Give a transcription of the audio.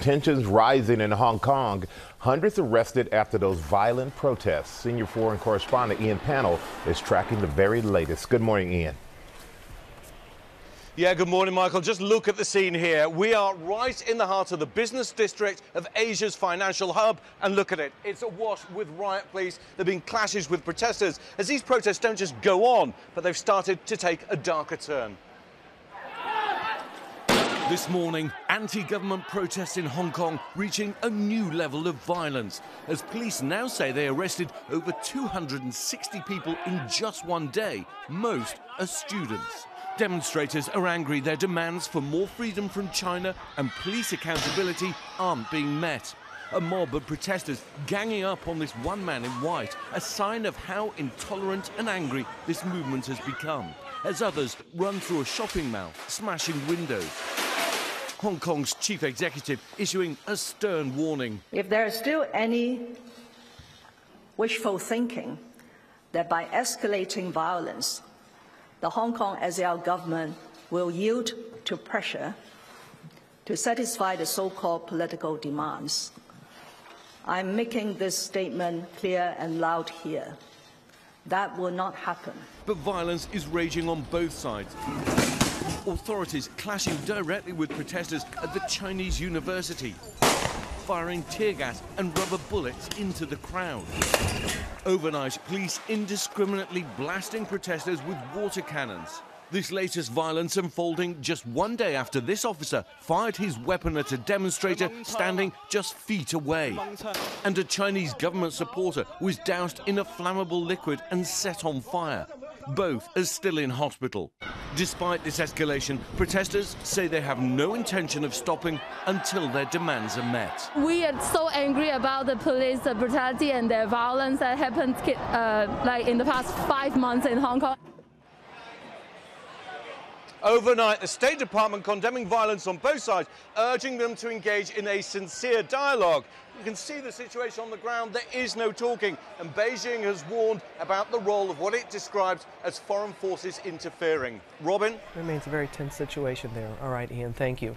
Tensions rising in Hong Kong. Hundreds arrested after those violent protests. Senior foreign correspondent Ian Pannell is tracking the very latest. Good morning, Ian. Yeah, good morning, Michael. Just look at the scene here. We are right in the heart of the business district of Asia's financial hub. And look at it. It's awash with riot police. There have been clashes with protesters as these protests don't just go on, but they've started to take a darker turn. This morning, anti-government protests in Hong Kong reaching a new level of violence as police now say they arrested over 260 people in just one day. Most are students. Demonstrators are angry their demands for more freedom from China and police accountability aren't being met. A mob of protesters ganging up on this one man in white, a sign of how intolerant and angry this movement has become, as others run through a shopping mall, smashing windows. Hong Kong's chief executive issuing a stern warning. If there is still any wishful thinking that by escalating violence, the Hong Kong SAR government will yield to pressure to satisfy the so-called political demands. I'm making this statement clear and loud here. That will not happen. But violence is raging on both sides authorities clashing directly with protesters at the Chinese university, firing tear gas and rubber bullets into the crowd. Overnight, police indiscriminately blasting protesters with water cannons. This latest violence unfolding just one day after this officer fired his weapon at a demonstrator standing just feet away. And a Chinese government supporter was doused in a flammable liquid and set on fire. Both are still in hospital. Despite this escalation, protesters say they have no intention of stopping until their demands are met. We are so angry about the police brutality and the violence that happened uh, like in the past five months in Hong Kong. Overnight, the State Department condemning violence on both sides, urging them to engage in a sincere dialogue. You can see the situation on the ground. There is no talking. And Beijing has warned about the role of what it describes as foreign forces interfering. Robin? Remains a very tense situation there. All right, Ian, thank you.